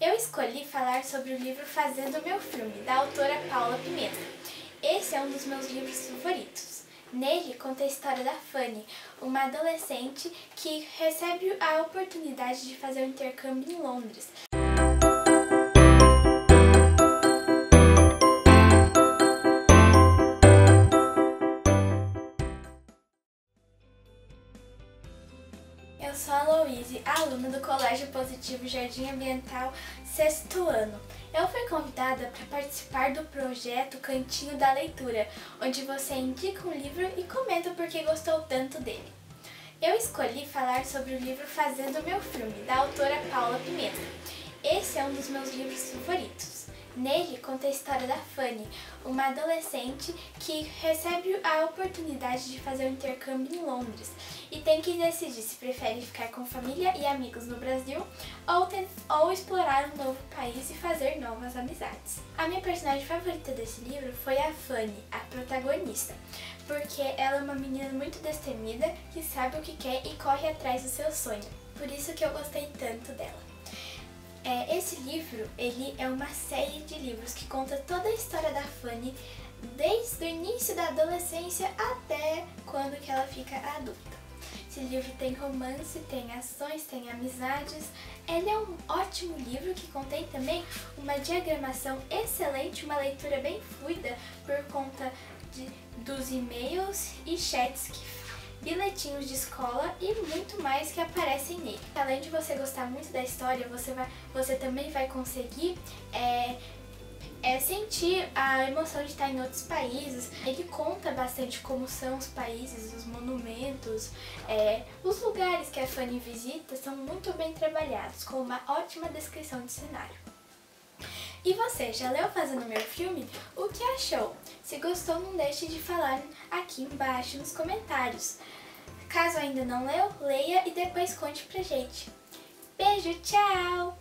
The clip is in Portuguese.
Eu escolhi falar sobre o livro Fazendo Meu Filme, da autora Paula Pimenta. Esse é um dos meus livros favoritos. Nele conta a história da Fanny, uma adolescente que recebe a oportunidade de fazer um intercâmbio em Londres. Eu sou a Louise, aluna do Colégio Positivo Jardim Ambiental, sexto ano. Eu fui convidada para participar do projeto Cantinho da Leitura, onde você indica um livro e comenta por que gostou tanto dele. Eu escolhi falar sobre o livro Fazendo Meu Filme, da autora Paula Pimenta. Esse é um dos meus livros favoritos. Nele conta a história da Fanny, uma adolescente que recebe a oportunidade de fazer um intercâmbio em Londres e tem que decidir se prefere ficar com família e amigos no Brasil ou, ou explorar um novo país e fazer novas amizades. A minha personagem favorita desse livro foi a Fanny, a protagonista, porque ela é uma menina muito destemida que sabe o que quer e corre atrás do seu sonho. Por isso que eu gostei tanto dela. Esse livro, ele é uma série de livros que conta toda a história da Fanny desde o início da adolescência até quando que ela fica adulta. Esse livro tem romance, tem ações, tem amizades. Ele é um ótimo livro que contém também uma diagramação excelente, uma leitura bem fluida por conta de, dos e-mails e chats que bilhetinhos de escola e muito que aparecem nele. Além de você gostar muito da história, você, vai, você também vai conseguir é, é, sentir a emoção de estar em outros países. Ele conta bastante como são os países, os monumentos, é, os lugares que a Fanny visita são muito bem trabalhados, com uma ótima descrição de cenário. E você, já leu Fazendo Meu Filme? O que achou? Se gostou, não deixe de falar aqui embaixo nos comentários. Caso ainda não leu, leia e depois conte pra gente. Beijo, tchau!